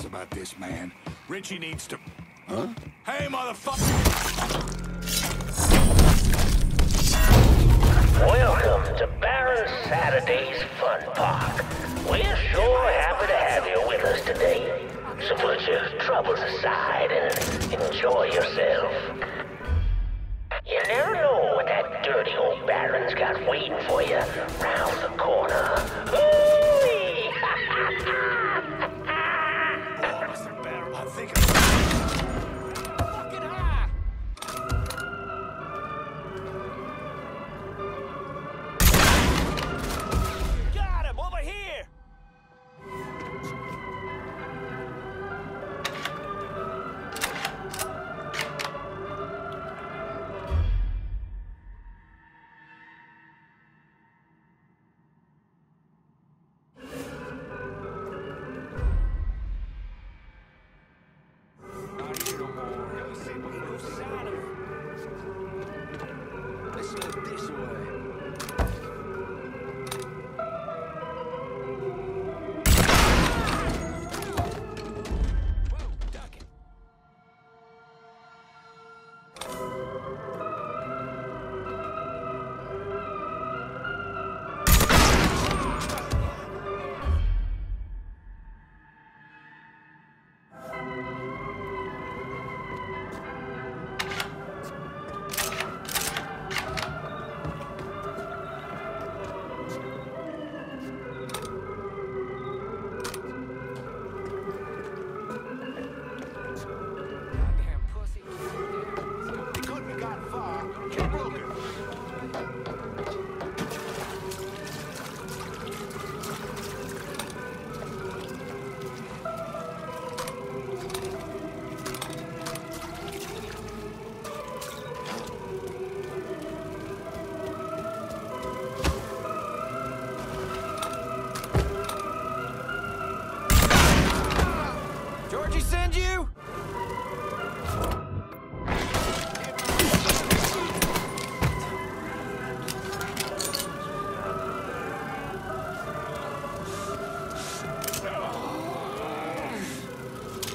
I got a bad sense about this man. Richie needs to... Huh? Hey, motherfucker! Welcome to Baron Saturday's Fun Park. We're sure happy to have you with us today. So put your troubles aside and enjoy yourself. You never know what that dirty old Baron's got waiting for you round the corner.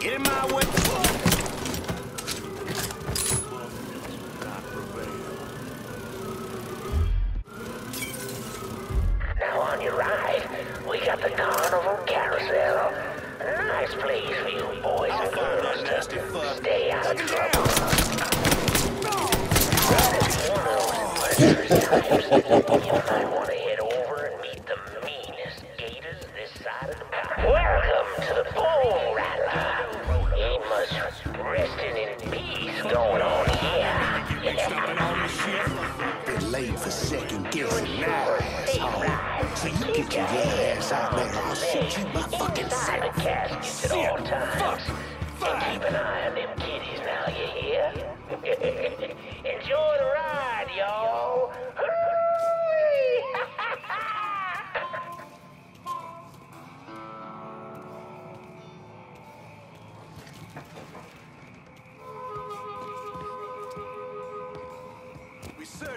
Get in my way. Guessing now, asshole. So you get your ass out there, I'll shoot you my fucking Inside self. the caskets at all times. Keep an eye on them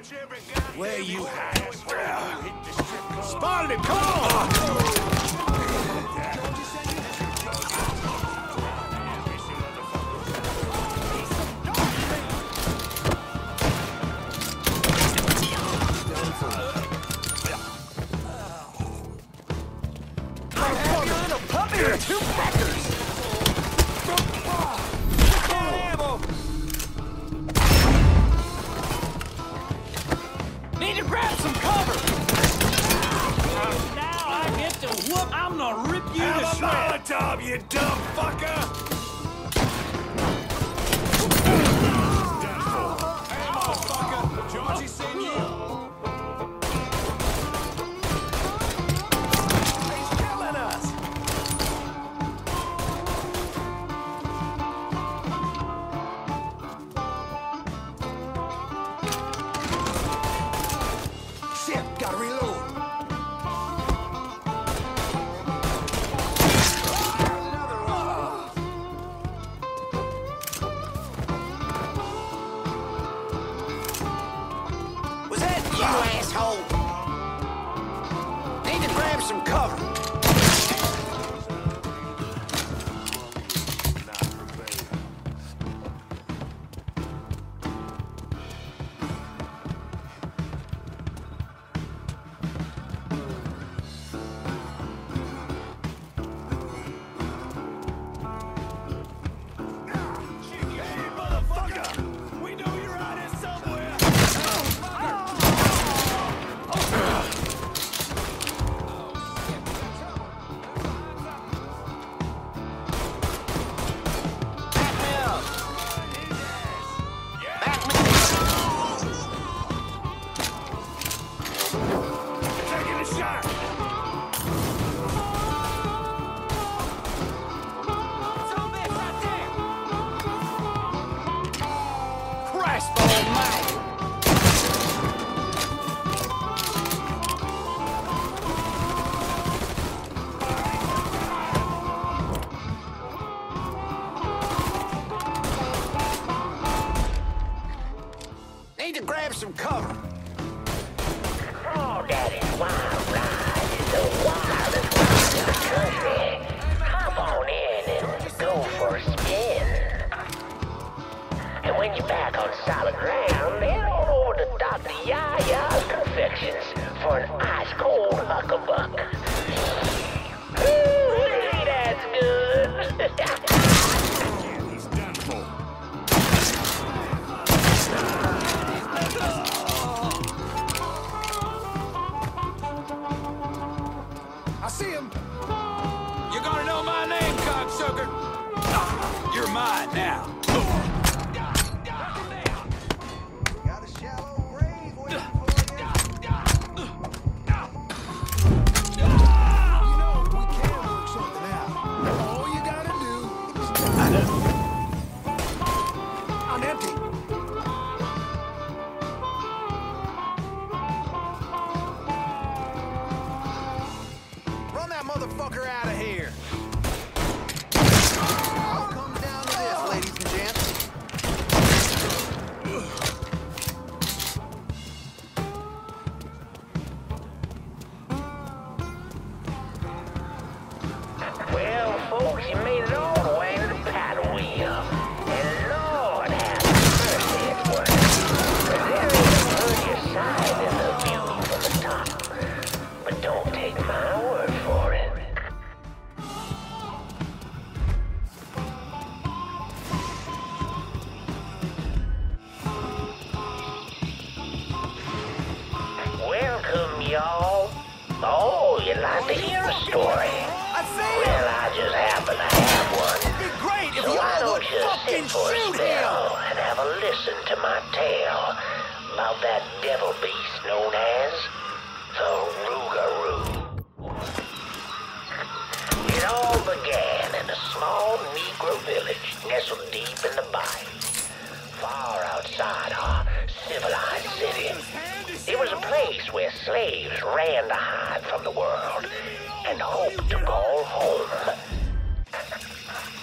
Where you hiding? Spotted him! Come on! Have you little puppy two peckers? Grab some cover! Now I get to whoop. I'm gonna rip you Have to a shreds. Molotov, you dumb fucker! Hey, motherfucker! Georgie send you? Grab some cover. Christ almighty! Need And when you're back on solid ground, head on over to Dr. Yaya's Confections for an ice-cold huckabuck. Ooh, that's good. He's done for. I see him. You gonna know my name, cocksucker? You're mine now. To hear a story? I well, I just happen to have one. It'd be great if So you why don't you sit for a him. spell and have a listen to my tale about that devil beast known as the Rougarou. It all began in a small Negro village nestled deep in the bayou, far outside our civilized city. It was a place where slaves ran to hide from the world and hoped to call home.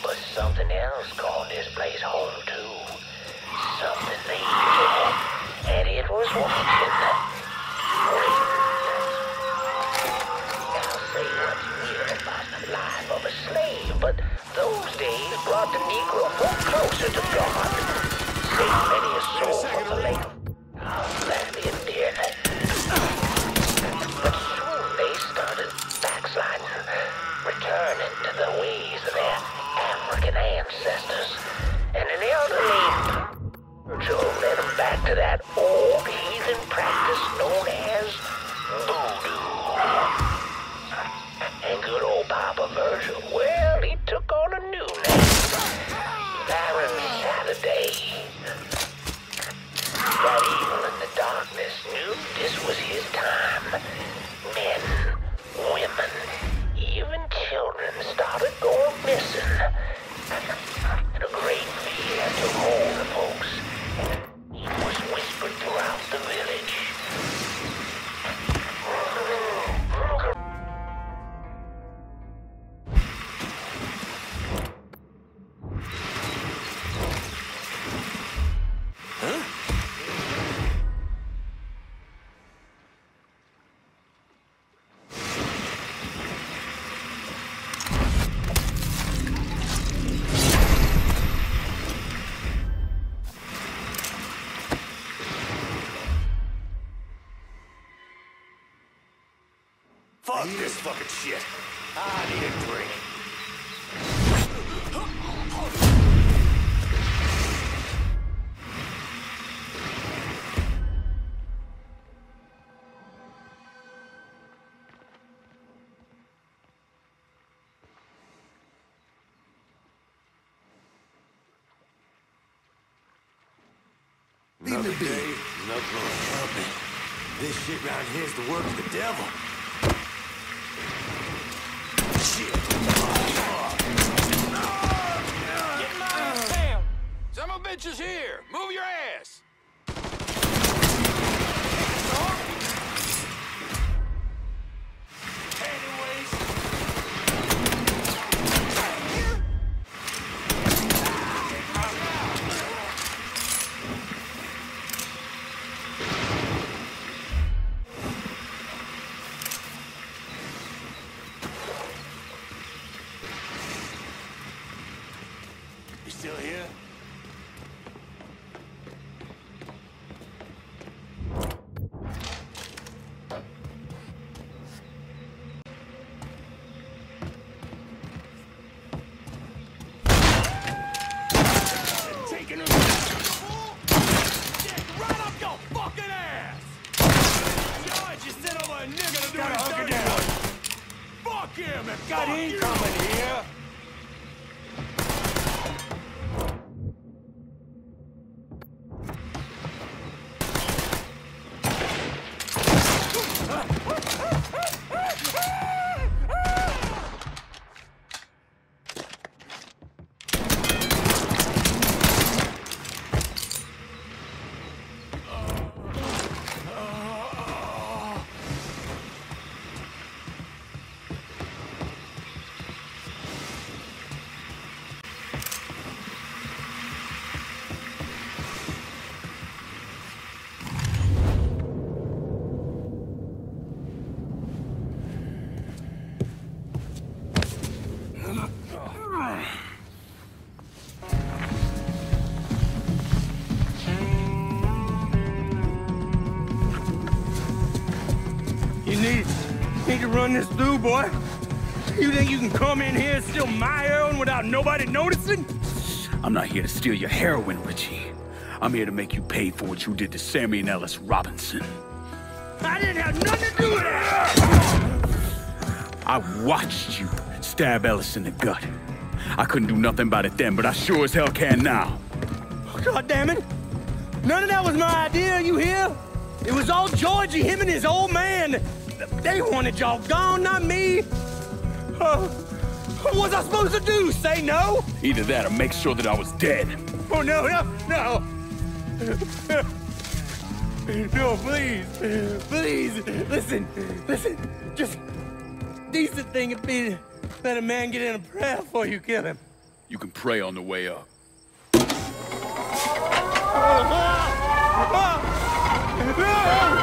But something else called this place home too. Something they evil. And it was watching. Now say what's weird about the life of a slave, but those days brought the Negro closer to God. Saved many a soul Fuck this fucking shit. I need a drink. Another day, another. This shit round here's the work of the devil. Bench is here. Move your ass. Got incoming here. Run this through, boy. You think you can come in here and steal my heroin without nobody noticing? I'm not here to steal your heroin, Richie. I'm here to make you pay for what you did to Sammy and Ellis Robinson. I didn't have nothing to do with it! I watched you stab Ellis in the gut. I couldn't do nothing about it then, but I sure as hell can now. Oh, God damn it! None of that was my idea, you hear? It was all Georgie, him and his old man. They wanted y'all gone, not me. Uh, what was I supposed to do? Say no? Either that or make sure that I was dead. Oh no, no, no! No, please, please, listen, listen. Just decent thing would be to let a man get in a prayer before you kill him. You can pray on the way up. Ah! Ah! Ah!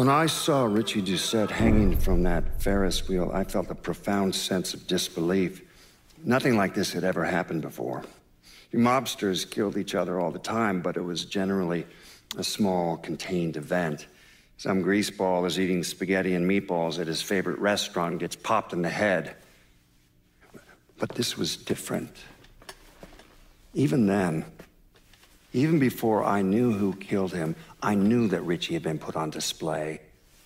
When I saw Richie Doucette hanging from that Ferris wheel, I felt a profound sense of disbelief. Nothing like this had ever happened before. Mobsters killed each other all the time, but it was generally a small, contained event. Some greaseball is eating spaghetti and meatballs at his favorite restaurant and gets popped in the head. But this was different. Even then, even before I knew who killed him, I knew that Richie had been put on display.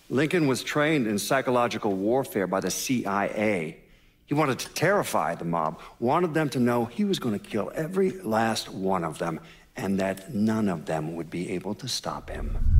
Lincoln was trained in psychological warfare by the CIA. He wanted to terrify the mob, wanted them to know he was going to kill every last one of them, and that none of them would be able to stop him.